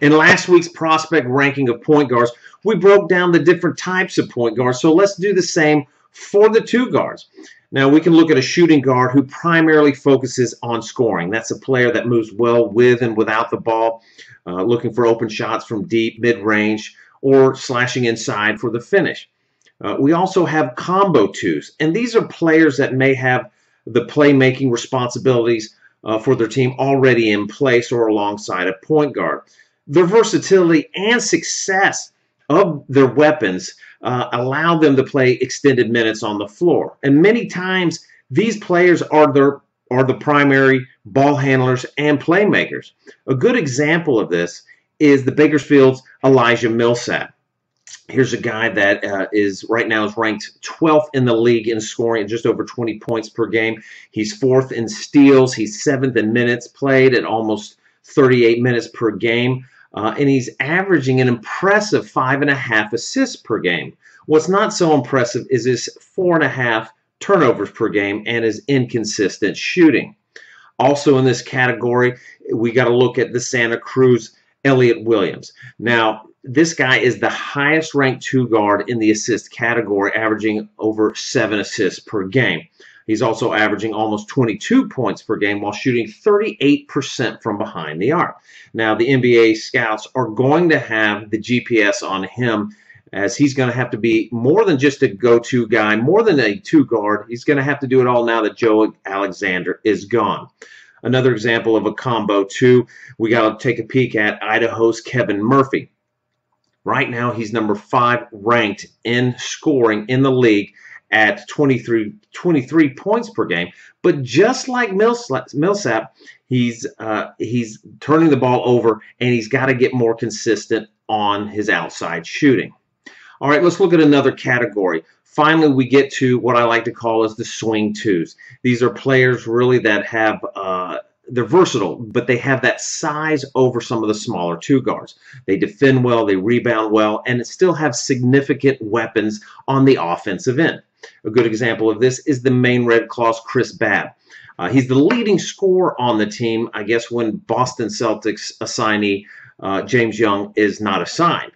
In last week's prospect ranking of point guards, we broke down the different types of point guards, so let's do the same for the two guards. Now we can look at a shooting guard who primarily focuses on scoring. That's a player that moves well with and without the ball, uh, looking for open shots from deep, mid-range, or slashing inside for the finish. Uh, we also have combo twos, and these are players that may have the playmaking responsibilities uh, for their team already in place or alongside a point guard. Their versatility and success of their weapons uh, allow them to play extended minutes on the floor. And many times these players are their are the primary ball handlers and playmakers. A good example of this is the Bakersfield's Elijah Millsap. Here's a guy that uh, is right now is ranked 12th in the league in scoring at just over 20 points per game. He's fourth in steals. He's seventh in minutes played at almost 38 minutes per game. Uh, and he's averaging an impressive five and a half assists per game. What's not so impressive is his four and a half turnovers per game and his inconsistent shooting. Also in this category, we got to look at the Santa Cruz Elliot Williams. Now, this guy is the highest ranked two guard in the assist category, averaging over seven assists per game. He's also averaging almost 22 points per game while shooting 38% from behind the arc. Now, the NBA scouts are going to have the GPS on him as he's going to have to be more than just a go-to guy, more than a two guard. He's going to have to do it all now that Joe Alexander is gone. Another example of a combo two, we got to take a peek at Idaho's Kevin Murphy. Right now, he's number five ranked in scoring in the league at 23, 23 points per game. But just like Millsap, he's uh, he's turning the ball over, and he's got to get more consistent on his outside shooting. All right, let's look at another category. Finally, we get to what I like to call as the swing twos. These are players really that have uh, they're versatile, but they have that size over some of the smaller two guards. They defend well, they rebound well, and still have significant weapons on the offensive end. A good example of this is the Maine Red Claws Chris Babb. Uh, he's the leading scorer on the team, I guess, when Boston Celtics assignee uh, James Young is not assigned.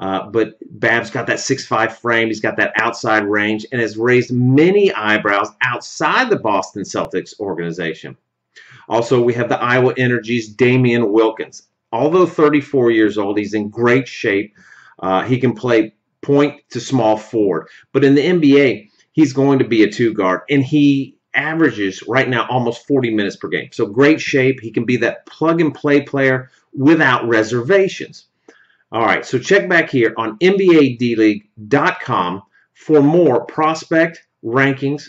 Uh, but Babb's got that 6'5 frame. He's got that outside range and has raised many eyebrows outside the Boston Celtics organization. Also, we have the Iowa Energy's Damien Wilkins. Although 34 years old, he's in great shape. Uh, he can play point to small forward. But in the NBA, he's going to be a two guard, and he averages right now almost 40 minutes per game. So great shape. He can be that plug and play player without reservations. All right, so check back here on NBADleague.com for more prospect rankings